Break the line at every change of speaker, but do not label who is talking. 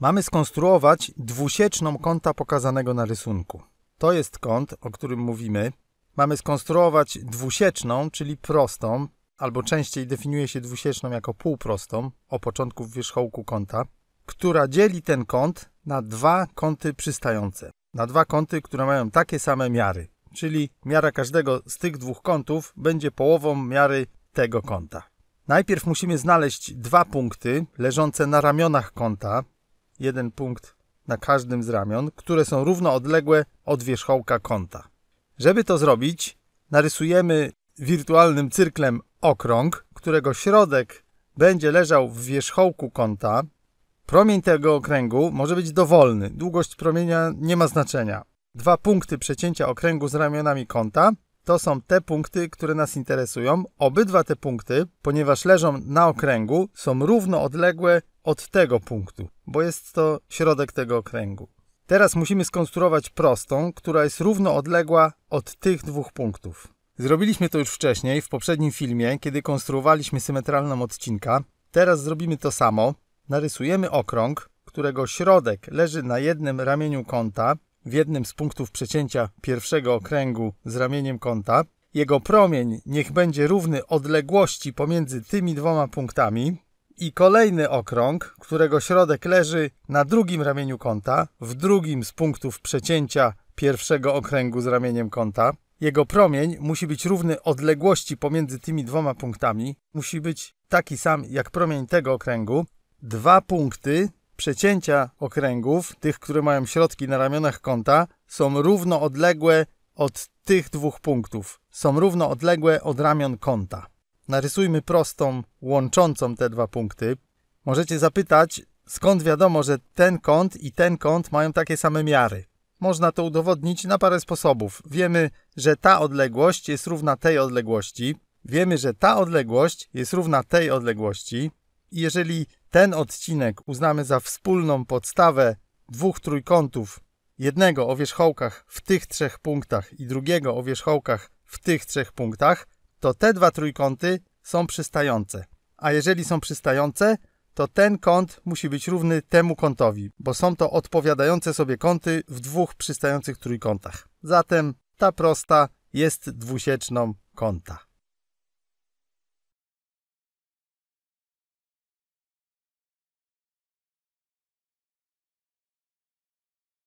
Mamy skonstruować dwusieczną kąta pokazanego na rysunku. To jest kąt, o którym mówimy. Mamy skonstruować dwusieczną, czyli prostą, albo częściej definiuje się dwusieczną jako półprostą o początku wierzchołku kąta, która dzieli ten kąt na dwa kąty przystające. Na dwa kąty, które mają takie same miary, czyli miara każdego z tych dwóch kątów będzie połową miary tego kąta. Najpierw musimy znaleźć dwa punkty leżące na ramionach kąta, jeden punkt na każdym z ramion, które są równo odległe od wierzchołka kąta. Żeby to zrobić, narysujemy wirtualnym cyrklem okrąg, którego środek będzie leżał w wierzchołku kąta. Promień tego okręgu może być dowolny. Długość promienia nie ma znaczenia. Dwa punkty przecięcia okręgu z ramionami kąta to są te punkty, które nas interesują. Obydwa te punkty, ponieważ leżą na okręgu, są równo odległe od tego punktu, bo jest to środek tego okręgu. Teraz musimy skonstruować prostą, która jest równo odległa od tych dwóch punktów. Zrobiliśmy to już wcześniej, w poprzednim filmie, kiedy konstruowaliśmy symetralną odcinka. Teraz zrobimy to samo. Narysujemy okrąg, którego środek leży na jednym ramieniu kąta, w jednym z punktów przecięcia pierwszego okręgu z ramieniem kąta. Jego promień niech będzie równy odległości pomiędzy tymi dwoma punktami. I kolejny okrąg, którego środek leży na drugim ramieniu kąta, w drugim z punktów przecięcia pierwszego okręgu z ramieniem kąta. Jego promień musi być równy odległości pomiędzy tymi dwoma punktami. Musi być taki sam jak promień tego okręgu. Dwa punkty przecięcia okręgów, tych, które mają środki na ramionach kąta, są równo odległe od tych dwóch punktów. Są równo odległe od ramion kąta. Narysujmy prostą łączącą te dwa punkty. Możecie zapytać, skąd wiadomo, że ten kąt i ten kąt mają takie same miary. Można to udowodnić na parę sposobów. Wiemy, że ta odległość jest równa tej odległości. Wiemy, że ta odległość jest równa tej odległości. I jeżeli ten odcinek uznamy za wspólną podstawę dwóch trójkątów, jednego o wierzchołkach w tych trzech punktach i drugiego o wierzchołkach w tych trzech punktach, to te dwa trójkąty są przystające. A jeżeli są przystające, to ten kąt musi być równy temu kątowi, bo są to odpowiadające sobie kąty w dwóch przystających trójkątach. Zatem ta prosta jest dwusieczną kąta.